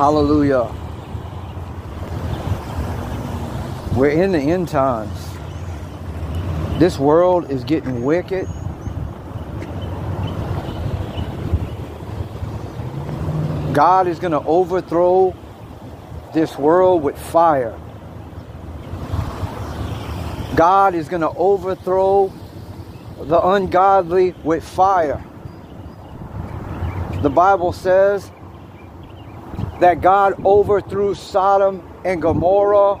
Hallelujah. We're in the end times. This world is getting wicked. God is going to overthrow this world with fire. God is going to overthrow the ungodly with fire. The Bible says that God overthrew Sodom and Gomorrah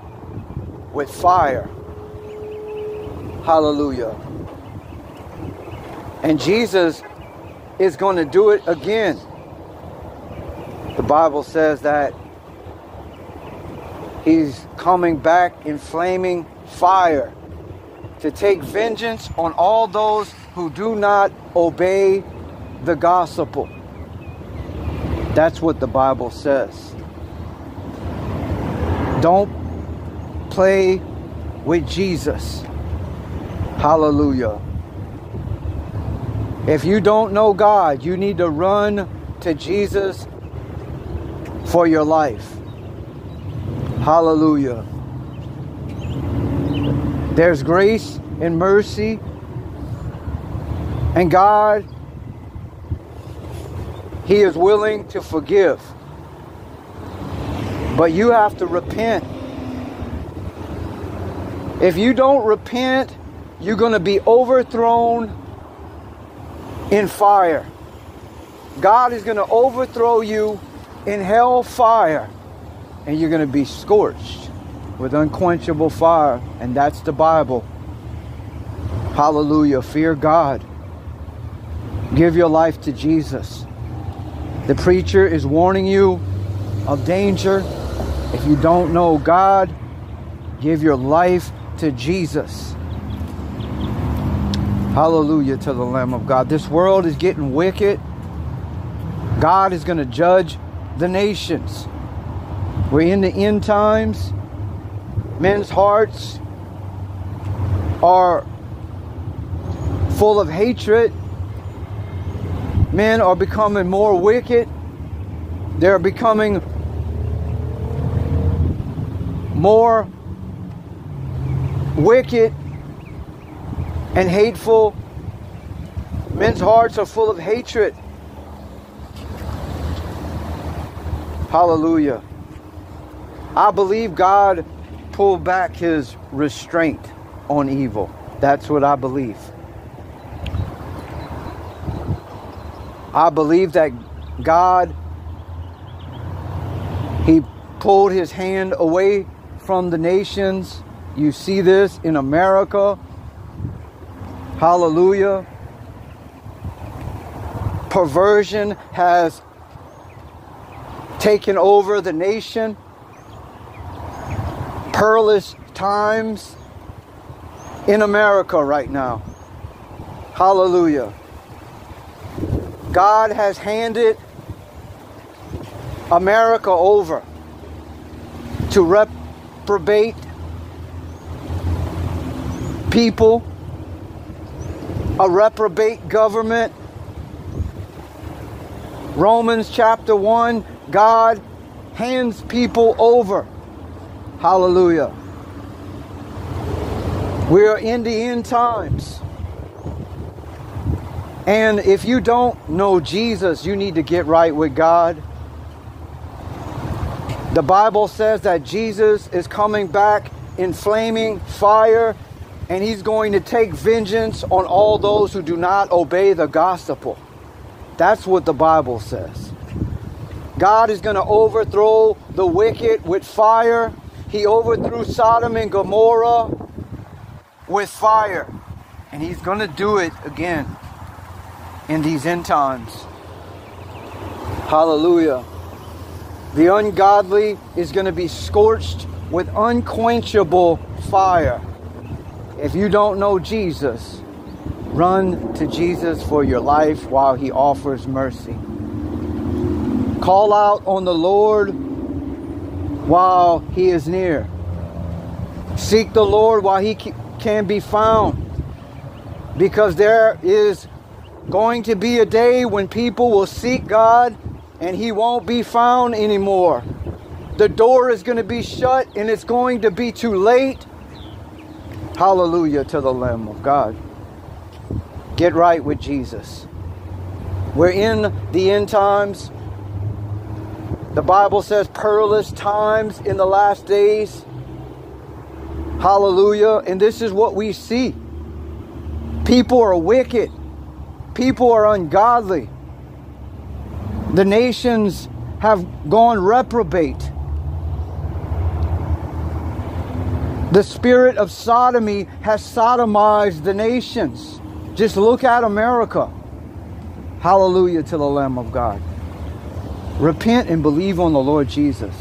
with fire. Hallelujah. And Jesus is going to do it again. The Bible says that he's coming back in flaming fire to take vengeance on all those who do not obey the gospel. That's what the Bible says. Don't play with Jesus. Hallelujah. If you don't know God, you need to run to Jesus for your life. Hallelujah. There's grace and mercy. And God, He is willing to forgive. But you have to repent. If you don't repent, you're going to be overthrown in fire. God is going to overthrow you in hell fire, and you're going to be scorched with unquenchable fire. And that's the Bible. Hallelujah. Fear God. Give your life to Jesus. The preacher is warning you of danger. If you don't know God, give your life to Jesus. Hallelujah to the Lamb of God. This world is getting wicked. God is going to judge the nations. We're in the end times. Men's hearts are full of hatred. Men are becoming more wicked. They're becoming more wicked and hateful. Men's hearts are full of hatred. Hallelujah. I believe God pulled back his restraint on evil. That's what I believe. I believe that God, he pulled his hand away from the nations. You see this in America. Hallelujah. Perversion has taken over the nation. Perilous times in America right now. Hallelujah. God has handed America over to reprobate people, a reprobate government. Romans chapter 1 God hands people over. Hallelujah. We are in the end times. And if you don't know Jesus, you need to get right with God. The Bible says that Jesus is coming back in flaming fire and he's going to take vengeance on all those who do not obey the gospel. That's what the Bible says. God is going to overthrow the wicked with fire. He overthrew Sodom and Gomorrah with fire. And he's going to do it again in these end times. Hallelujah. The ungodly is going to be scorched with unquenchable fire. If you don't know Jesus, run to Jesus for your life while he offers mercy. Call out on the Lord while he is near. Seek the Lord while he can be found. Because there is going to be a day when people will seek God and he won't be found anymore. the door is going to be shut and it's going to be too late. Hallelujah to the Lamb of God. Get right with Jesus. We're in the end times. The Bible says perilous times in the last days. Hallelujah. And this is what we see. People are wicked. People are ungodly. The nations have gone reprobate. The spirit of sodomy has sodomized the nations. Just look at America. Hallelujah to the Lamb of God. Repent and believe on the Lord Jesus.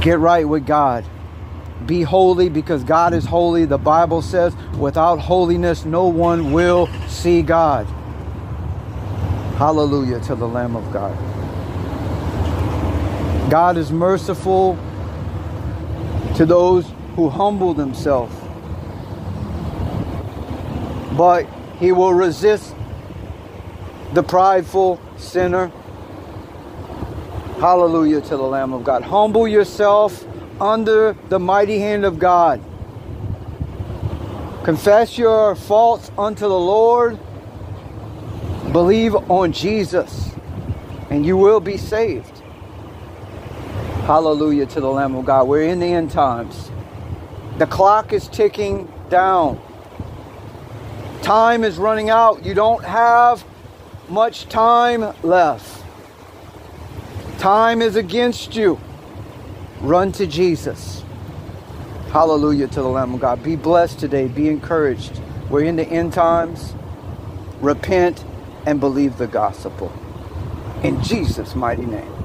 Get right with God. Be holy because God is holy. The Bible says, without holiness, no one will see God. Hallelujah to the Lamb of God. God is merciful to those who humble themselves, but He will resist the prideful sinner. Hallelujah to the Lamb of God. Humble yourself under the mighty hand of God. Confess your faults unto the Lord. Believe on Jesus, and you will be saved. Hallelujah to the Lamb of God. We're in the end times. The clock is ticking down. Time is running out. You don't have much time left. Time is against you. Run to Jesus. Hallelujah to the Lamb of God. Be blessed today. Be encouraged. We're in the end times. Repent and believe the gospel. In Jesus' mighty name.